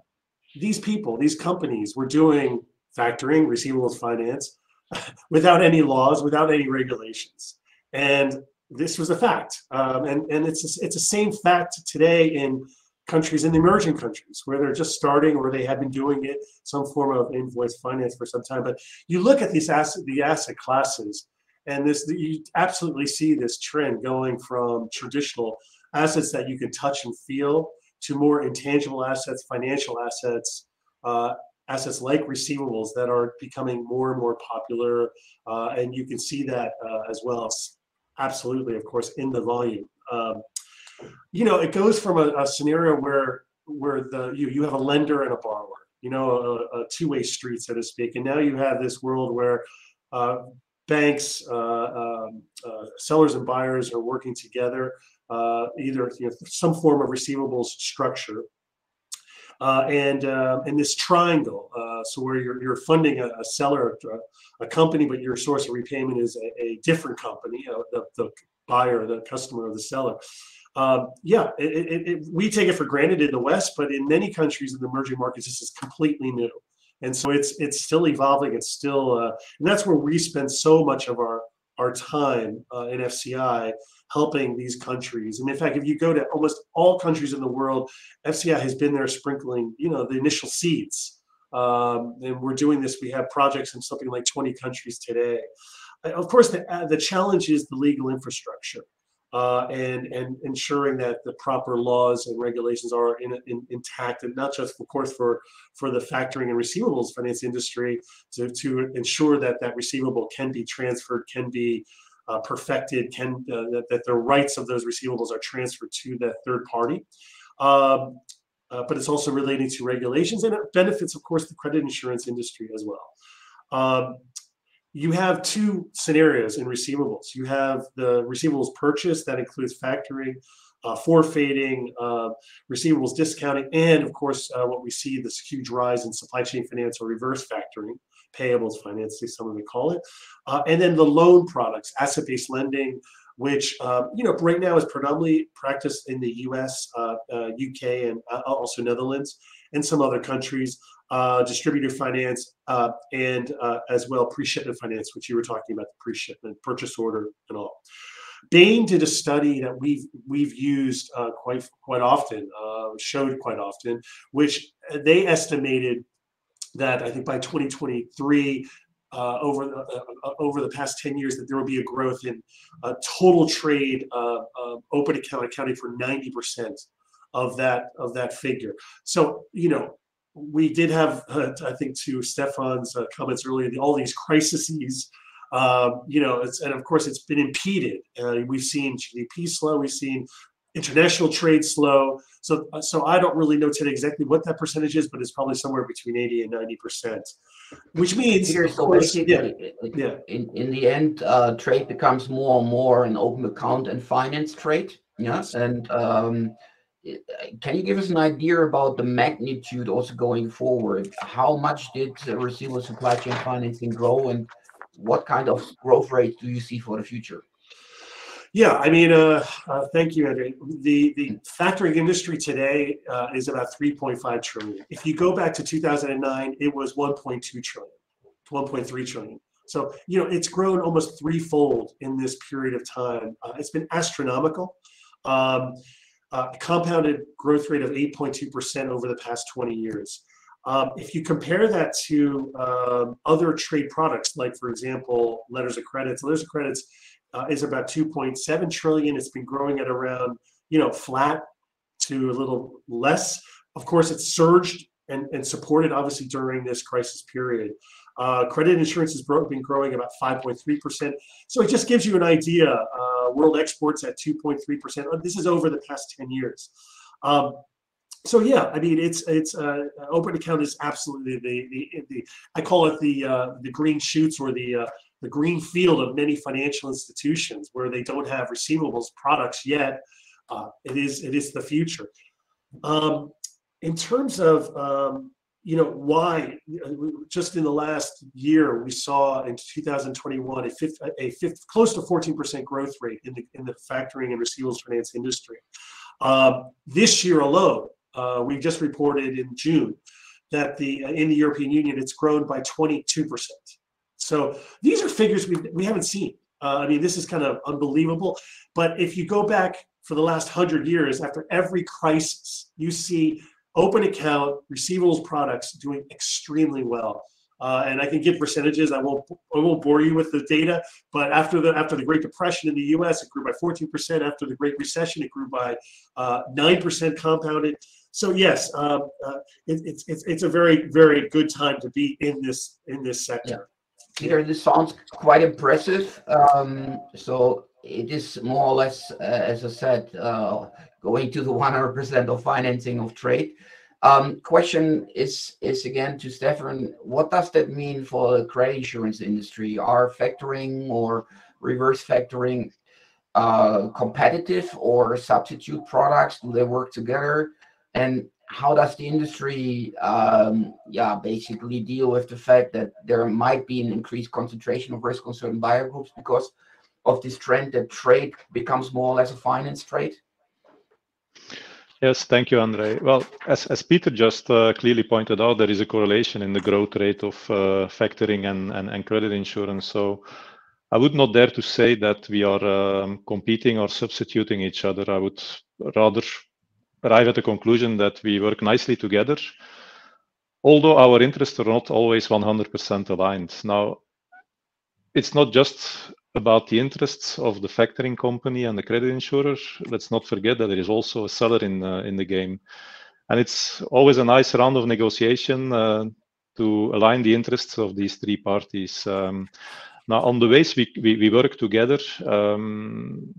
these people, these companies, were doing factoring, receivables finance, without any laws, without any regulations. And this was a fact. Um, and and it's, it's the same fact today in countries in the emerging countries where they're just starting or they have been doing it, some form of invoice finance for some time. But you look at these asset, the asset classes, and this you absolutely see this trend going from traditional assets that you can touch and feel to more intangible assets, financial assets, uh, assets like receivables that are becoming more and more popular. Uh, and you can see that uh, as well, absolutely, of course, in the volume. Um, you know, it goes from a, a, scenario where where the you, you have a lender and a borrower, you know, a, a two-way street, so to speak. And now you have this world where uh, banks, uh, um, uh, sellers and buyers are working together, uh, either you know, some form of receivables structure uh, and uh, and this triangle. Uh, so where you're, you're funding a, a seller, a, a, company, but your source of repayment is a, a different company, uh, the, the buyer, the customer, of the seller. Um, yeah, it, it, it, we take it for granted in the West, but in many countries in the emerging markets, this is completely new, and so it's it's still evolving. It's still, uh, and that's where we spend so much of our our time uh, in FCI helping these countries. And in fact, if you go to almost all countries in the world, FCI has been there sprinkling, you know, the initial seeds. Um, and we're doing this. We have projects in something like 20 countries today. Of course, the, uh, the challenge is the legal infrastructure. Uh, and and ensuring that the proper laws and regulations are in, in, intact, and not just, of course, for for the factoring and receivables finance industry to, to ensure that that receivable can be transferred, can be uh, perfected, can uh, that, that the rights of those receivables are transferred to the third party. Um, uh, but it's also relating to regulations and it benefits, of course, the credit insurance industry as well. Um, you have two scenarios in receivables. You have the receivables purchase that includes factoring, uh, forfaiting, uh, receivables discounting, and of course, uh, what we see this huge rise in supply chain finance or reverse factoring payables financing, some of them call it. Uh, and then the loan products, asset-based lending, which um, you know right now is predominantly practiced in the U.S., uh, uh, U.K., and uh, also Netherlands, and some other countries. Uh, distributor finance uh, and as well pre-shipment finance, which you were talking about, the pre-shipment purchase order and all. Bain did a study that we've we've used uh, quite quite often, uh, showed quite often, which they estimated that I think by 2023, uh, over the uh, uh, over the past 10 years, that there will be a growth in uh, total trade uh, uh, open account accounting for 90 percent of that of that figure. So you know. We did have, I think, to Stefan's comments earlier, all these crises um, you know, and of course it's been impeded. Uh, we've seen GDP slow. We've seen international trade slow. So, uh, so I don't really know today exactly what that percentage is, but it's probably somewhere between 80 and 90 percent, which means Here, so course, yeah, yeah. In, in the end, uh, trade becomes more and more an open account and finance trade. Yes. And um, can you give us an idea about the magnitude also going forward? How much did receivable supply chain financing grow, and what kind of growth rate do you see for the future? Yeah, I mean, uh, uh, thank you, Andre. The the factoring industry today uh, is about 3.5 trillion. If you go back to 2009, it was 1.2 trillion, 1.3 trillion. So, you know, it's grown almost threefold in this period of time. It's been astronomical. Um, compounded growth rate of 8.2% over the past 20 years. Um, if you compare that to um, other trade products, like, for example, letters of credit. Letters of credit is about 2.7 trillion. It's been growing at around, you know, flat to a little less. Of course, it's surged and and supported obviously during this crisis period. Uh, credit insurance has been growing about 5.3%. So it just gives you an idea. Uh, world exports at 2.3%. This is over the past 10 years. Um, so yeah, I mean, it's it's open account is absolutely the I call it the the green shoots or the green field of many financial institutions where they don't have receivables products yet. Uh, it is it is the future. Um, in terms of, um, you know, why, uh, just in the last year, we saw in 2021 a close to 14% growth rate in the factoring and receivables finance industry. Um, this year alone, uh, we just reported in June that the in the European Union, it's grown by 22%. So these are figures we we haven't seen. Uh, I mean, this is kind of unbelievable. But if you go back for the last 100 years, after every crisis, you see open account receivables products doing extremely well. Uh, and I can give percentages. I won't I won't bore you with the data. But after the after the Great Depression in the U.S., it grew by 14%. After the Great Recession, it grew by uh, 9% compounded. So yes, it's a very, very good time to be in this in this sector. Peter, this sounds quite impressive. Um, so it is more or less, uh, as I said, uh, going to the 100% of financing of trade. Um, question is is again to Stefan. What does that mean for the credit insurance industry? Are factoring or reverse factoring uh, competitive or substitute products? Do they work together? And how does the industry, um, yeah, basically deal with the fact that there might be an increased concentration of risk on certain buyer groups because of this trend that trade becomes more or less a finance trade? Yes, thank you, Andre. Well, as as Peter just uh, clearly pointed out, there is a correlation in the growth rate of uh, factoring and credit insurance. So I would not dare to say that we are um, competing or substituting each other. I would rather arrive at the conclusion that we work nicely together, although our interests are not always 100% aligned. Now, it's not just about the interests of the factoring company and the credit insurer. Let's not forget that there is also a seller in uh, in the game. And it's always a nice round of negotiation uh, to align the interests of these three parties. Um, now, on the ways we work together, um,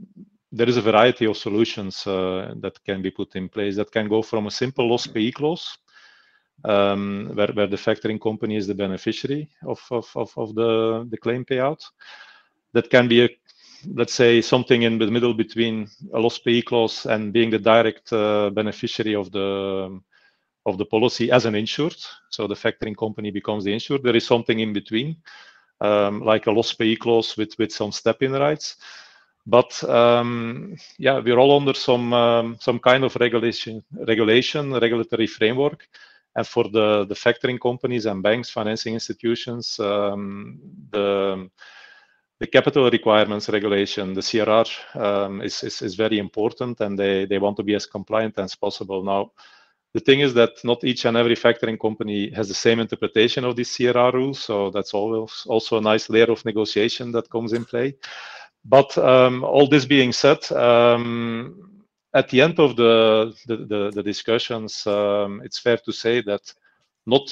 there is a variety of solutions uh, that can be put in place that can go from a simple loss payee clause, where where the factoring company is the beneficiary of of of the the claim payout. That can be, a, let's say, something in the middle between a loss payee clause and being the direct uh, beneficiary of the of the policy as an insured. So the factoring company becomes the insured. There is something in between, um, like a loss payee clause with, with some step-in rights. But um, yeah, we're all under some um, some kind of regulation, regulation, regulatory framework. And for the the factoring companies and banks, financing institutions, um, the the capital requirements regulation, the CRR, is is very important, and they they want to be as compliant as possible. Now, the thing is that not each and every factoring company has the same interpretation of these CRR rules. So that's also a nice layer of negotiation that comes in play. But um, all this being said, um, at the end of the discussions, um, it's fair to say that not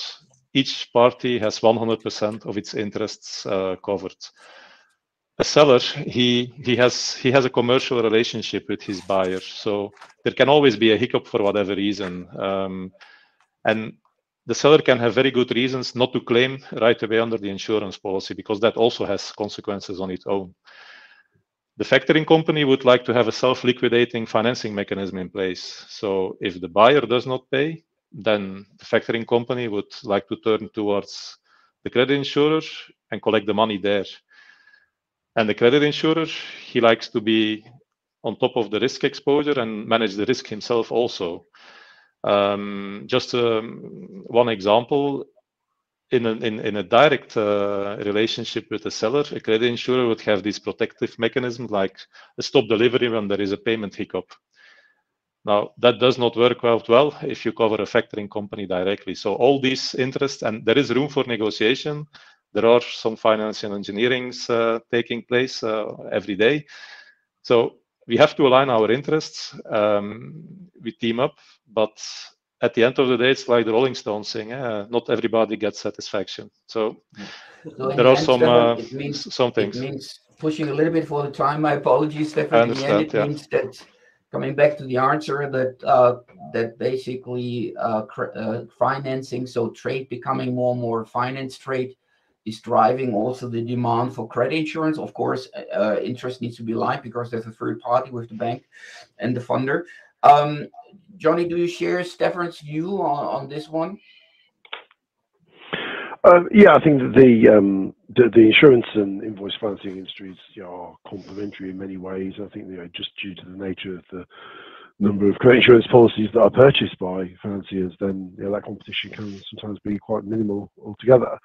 each party has 100% of its interests uh, covered. A seller, he has a commercial relationship with his buyer. So there can always be a hiccup for whatever reason. And the seller can have very good reasons not to claim right away under the insurance policy because that also has consequences on its own. The factoring company would like to have a self-liquidating financing mechanism in place. So if the buyer does not pay, then the factoring company would like to turn towards the credit insurer and collect the money there. And the credit insurer, he likes to be on top of the risk exposure and manage the risk himself also. Um, just um, one example, in a, in, in a direct uh, relationship with the seller, a credit insurer would have these protective mechanisms like a stop delivery when there is a payment hiccup. Now, that does not work out well if you cover a factoring company directly. So all these interests, and there is room for negotiation. There are some financial engineerings uh, taking place uh, every day. So we have to align our interests. Um, we team up, but at the end of the day, it's like the Rolling Stones sing. Uh, not everybody gets satisfaction. So, so there are some uh, means, some things. It means pushing a little bit for the time. My apologies, Stefan. In the end, it yeah. means that coming back to the answer that uh, that basically uh, uh, financing, so trade becoming more and more finance trade is driving also the demand for credit insurance. Of course, uh, uh, interest needs to be light because there's a third party with the bank and the funder. Um, Johnny, do you share Stefan's view on, on this one? Uh, yeah, I think that the, um, the, the insurance and invoice financing industries are complementary in many ways. I think just due to the nature of the number of credit insurance policies that are purchased by financiers, then you know, that competition can sometimes be quite minimal altogether.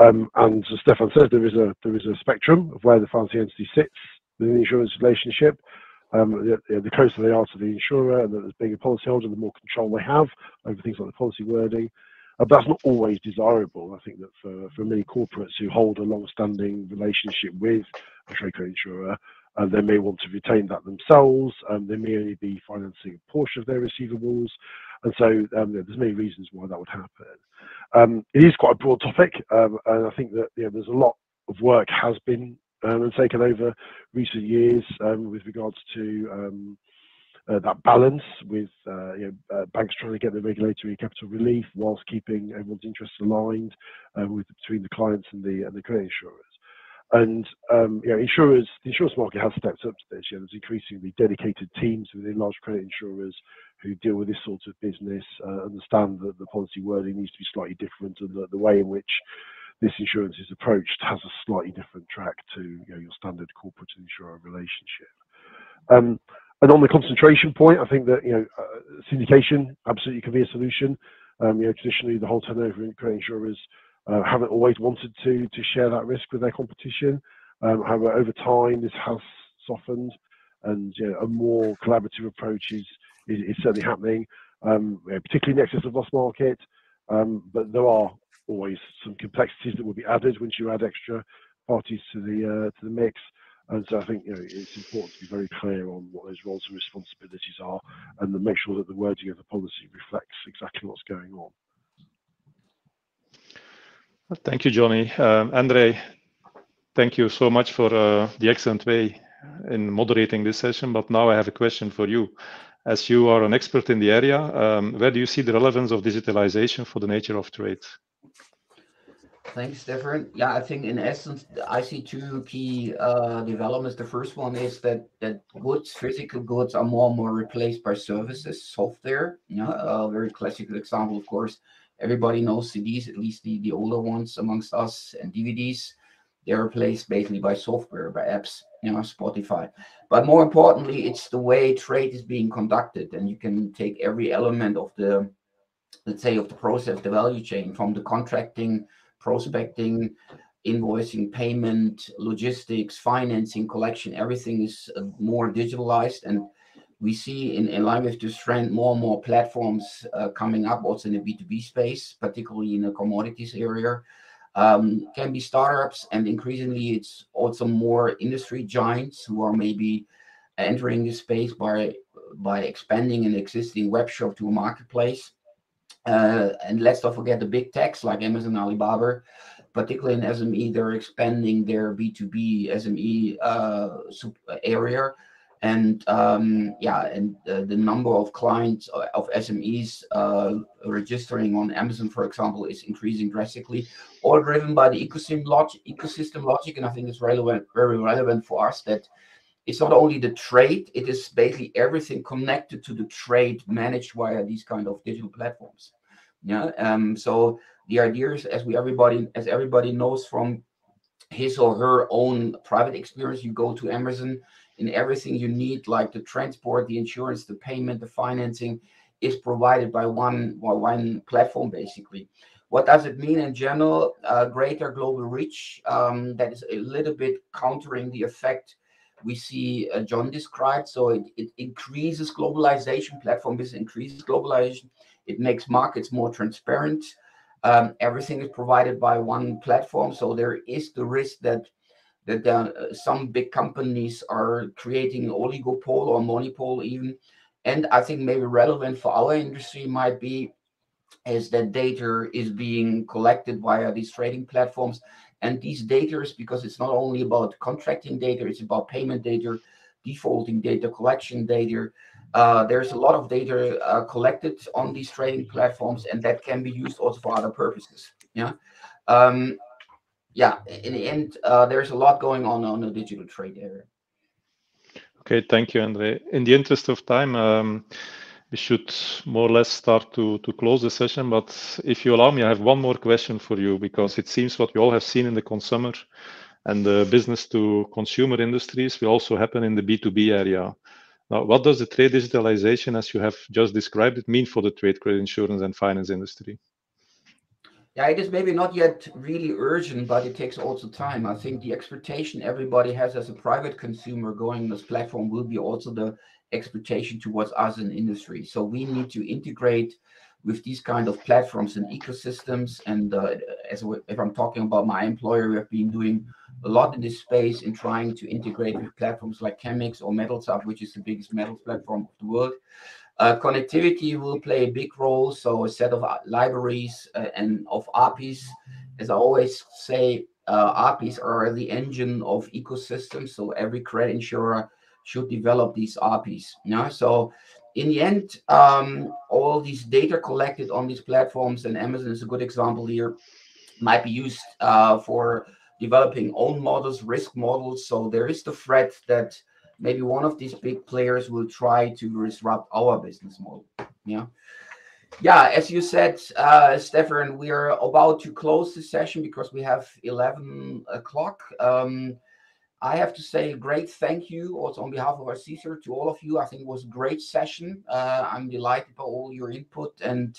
Um, and as Stefan says, there is a there is a spectrum of where the financing entity sits within the insurance relationship. Um, the, the, closer they are to the insurer and that as being a policyholder, the more control they have over things like the policy wording. Uh, but that's not always desirable. I think that for, for many corporates who hold a long-standing relationship with a trade credit insurer, uh, they may want to retain that themselves. Um, they may only be financing a portion of their receivables, and so um, there's many reasons why that would happen. Um, it is quite a broad topic, um, and I think that you know, there's a lot of work has been and taken over recent years um, with regards to um, uh, that balance with uh, uh, banks trying to get the regulatory capital relief whilst keeping everyone's interests aligned with between the clients and the credit insurers. And um, insurers, the insurance market has stepped up to this. There's increasingly dedicated teams within large credit insurers who deal with this sort of business, understand that the policy wording needs to be slightly different, and the way in which this insurance is approached has a slightly different track to you know, your standard corporate insurer relationship. Um, and on the concentration point, I think that you know uh, syndication absolutely can be a solution. Um, you know, traditionally the whole turnover in credit insurers uh, haven't always wanted to to share that risk with their competition. Um, however, over time this has softened, and you know, a more collaborative approach is is, is certainly happening, um, particularly in the excess of loss market. Um, but there are always some complexities that will be added once you add extra parties to the uh, to the mix. And so I think you know it's important to be very clear on what those roles and responsibilities are, and to make sure that the wording of the policy reflects exactly what's going on. Thank you, Johnny. Um, Andre, thank you so much for uh, the excellent way in moderating this session. But now I have a question for you. As you are an expert in the area, um, where do you see the relevance of digitalization for the nature of trade? Thanks, Stefan. Yeah, I think in essence, I see two key uh, developments. The first one is that that goods, physical goods, are more and more replaced by services, software. Know, a very classical example, of course. Everybody knows CDs, at least the, the older ones amongst us, and DVDs. They're replaced basically by software, by apps, you know, Spotify. But more importantly, it's the way trade is being conducted, and you can take every element of the, let's say, of the process, the value chain, from the contracting prospecting, invoicing, payment, logistics, financing, collection, everything is uh, more digitalized. And we see in, in line with this trend, more and more platforms uh, coming up also in the B2B space, particularly in the commodities area. Um, can be startups, and increasingly it's also more industry giants who are maybe entering this space by by expanding an existing web shop to a marketplace. Uh, and let's not forget the big techs like Amazon, Alibaba, particularly in SME, they're expanding their B2B SME uh, area. And um, yeah, and uh, the number of clients uh, of SMEs uh, registering on Amazon, for example, is increasing drastically, all driven by the ecosystem. Ecosystem logic, and I think it's relevant, very relevant for us that it's not only the trade, it is basically everything connected to the trade managed via these kind of digital platforms. Yeah. Um, so the idea is, as we everybody as everybody knows from his or her own private experience, you go to Amazon and everything you need, like the transport, the insurance, the payment, the financing, is provided by one by one platform basically. What does it mean in general? Uh, greater global reach. Um, that is a little bit countering the effect we see uh, John described. So it, it increases globalization. Platform business increases globalization. It makes markets more transparent. Um, everything is provided by one platform. So there is the risk that that uh, some big companies are creating an oligopoly or monopole even. And I think maybe relevant for our industry might be is that data is being collected via these trading platforms and these data, is because it's not only about contracting data, it's about payment data, defaulting data, collection data. Uh, there's a lot of data uh, collected on these trading platforms, and that can be used also for other purposes. Yeah. Um, yeah, in the end, uh, there's a lot going on on the digital trade area. Okay, thank you, Andre. In the interest of time, um, we should more or less start to, to close the session. But if you allow me, I have one more question for you because it seems what we all have seen in the consumer and the business to consumer industries will also happen in the B2B area. Now, what does the trade digitalization, as you have just described it, mean for the trade credit insurance and finance industry? Yeah, it is maybe not yet really urgent, but it takes also time. I think the expectation everybody has as a private consumer going this platform will be also the expectation towards us in industry. So we need to integrate with these kind of platforms and ecosystems. And uh, as if I'm talking about my employer, we have been doing a lot in this space in trying to integrate with platforms like Chemix or MetalsHub, which is the biggest metal platform of the world. Uh, connectivity will play a big role. So a set of uh, libraries uh, and of APIs, as I always say, uh, APIs are the engine of ecosystems. So every credit insurer should develop these APIs. Yeah? So in the end, um, all these data collected on these platforms, and Amazon is a good example here, might be used uh, for developing own models, risk models. So there is the threat that maybe one of these big players will try to disrupt our business model. Yeah. Yeah, as you said, uh, Stefan, we are about to close the session because we have 11 o'clock. Um, I have to say a great thank you also on behalf of our ICISA to all of you. I think it was a great session. Uh, I'm delighted by all your input and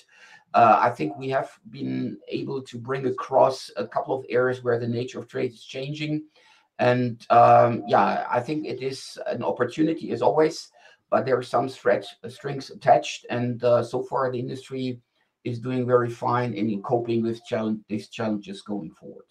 uh, I think we have been able to bring across a couple of areas where the nature of trade is changing. And um, yeah, I think it is an opportunity as always, but there are some stretch, strings attached. And uh, so far the industry is doing very fine in coping with challenge, these challenges going forward.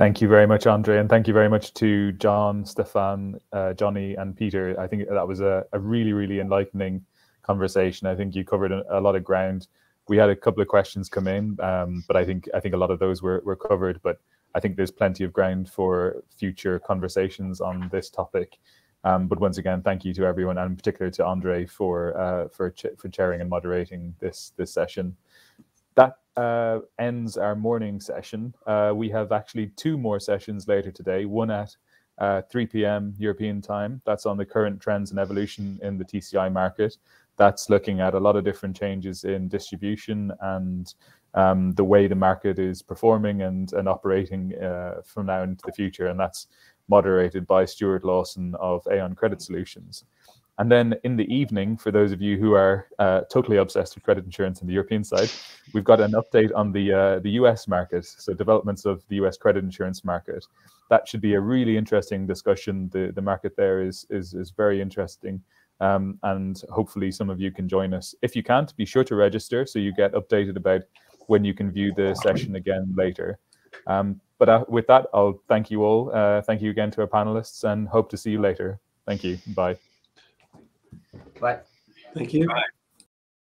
Thank you very much, Andre, and thank you very much to John, Stefan, uh, Johnny, and Peter. I think that was a, a, really, really enlightening conversation. I think you covered a, a, lot of ground. We had a couple of questions come in, um, but I think I think a lot of those were, were covered. But I think there's plenty of ground for future conversations on this topic. Um, but once again, thank you to everyone, and in particular to Andre for uh, for ch for chairing and moderating this this session. That uh, ends our morning session. Uh, we have actually two more sessions later today, one at uh, 3 p.m. European time. That's on the current trends and evolution in the TCI market. That's looking at a lot of different changes in distribution and um, the way the market is performing and, and operating uh, from now into the future. And that's moderated by Stuart Lawson of Aon Credit Solutions. And then in the evening, for those of you who are uh, totally obsessed with credit insurance on the European side, we've got an update on the uh, the US market, so developments of the US credit insurance market. That should be a really interesting discussion. The the market there is is is very interesting, um, and hopefully some of you can join us. If you can't, be sure to register so you get updated about when you can view the session again later. Um, but uh, with that, I'll thank you all. Uh, thank you again to our panelists, and hope to see you later. Thank you. Bye. Bye. Thank you. Bye.